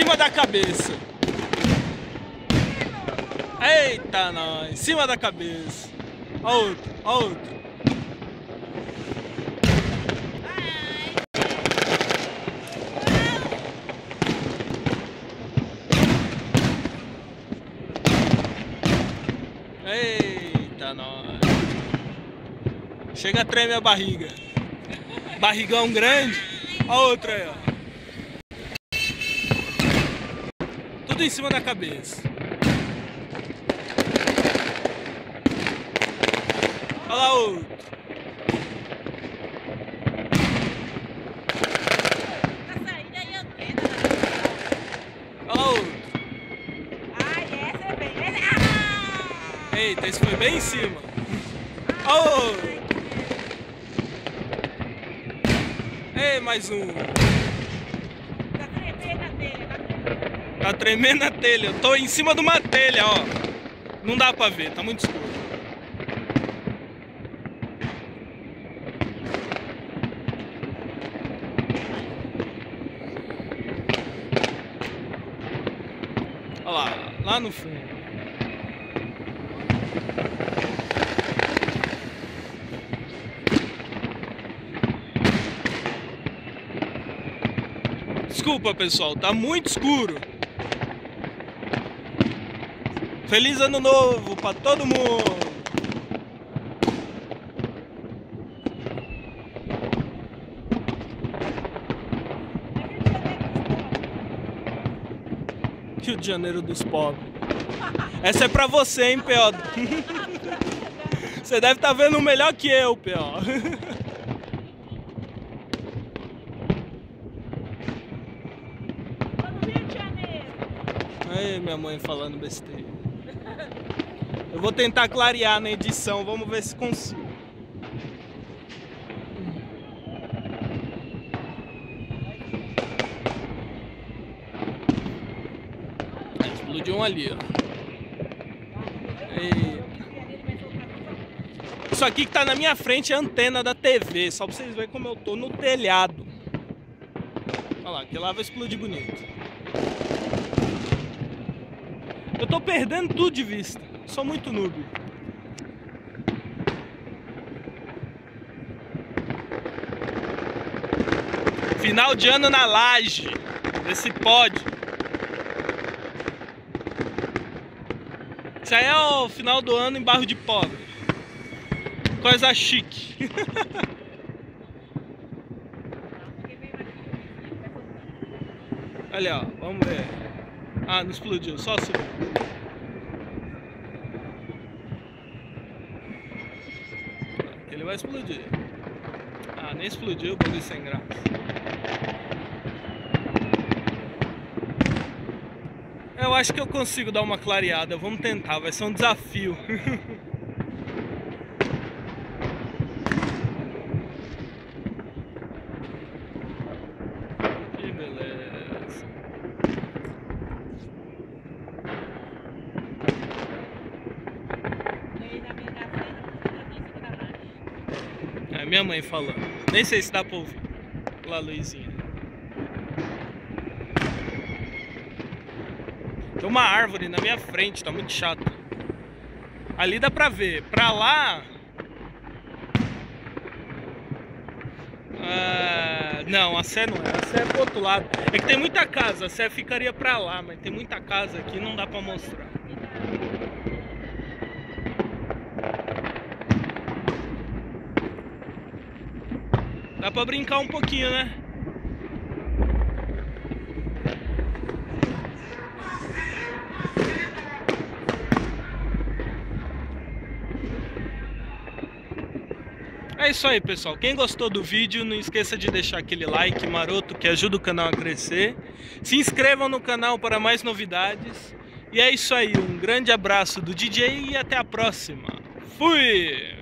cima da cabeça. Eita, nós. Em cima da cabeça. Outro, outro. Eita, nós. Chega a tremer a barriga. Barrigão grande. Ó outro aí, ó. Tudo em cima da cabeça. Olha lá outro. Olha lá outro. Eita, esse foi bem em cima. Olha o outro. Ei, mais um. Tá tremendo a telha. Eu tô em cima de uma telha, ó. Não dá pra ver, tá muito escuro. Olha lá, lá no fundo. Desculpa, pessoal, tá muito escuro. Feliz ano novo pra todo mundo. Rio de Janeiro dos pobres. Essa é pra você, hein, P.O. Você deve estar vendo melhor que eu, P.O. Aí, minha mãe falando besteira. Eu vou tentar clarear na edição, vamos ver se consigo. Explodiu um ali, ó. Isso aqui que tá na minha frente é a antena da TV, só pra vocês verem como eu tô no telhado. Olha lá, que lá vai explodir bonito. Eu tô perdendo tudo de vista. Sou muito noob. Final de ano na laje. Esse pódio. Isso aí é o final do ano em Barro de Pobre. Coisa chique. Olha, ó, vamos ver. Ah, não explodiu, só subiu. Ele vai explodir. Ah, nem explodiu, bagulho sem graça. Eu acho que eu consigo dar uma clareada. Vamos tentar, vai ser um desafio. que beleza. Daí na minha casa, na minha garagem. É minha mãe falando. Nem sei se dá pra ouvir. Lá, Luizinha. Tem uma árvore na minha frente, tá muito chato. Ali dá pra ver. Pra lá. Ah, não, a Sé não é. A Sé é pro outro lado. É que tem muita casa. A Sé ficaria pra lá, mas tem muita casa aqui não dá pra mostrar. Dá pra brincar um pouquinho, né? É isso aí, pessoal. Quem gostou do vídeo, não esqueça de deixar aquele like maroto que ajuda o canal a crescer. Se inscrevam no canal para mais novidades. E é isso aí. Um grande abraço do DJ e até a próxima. Fui!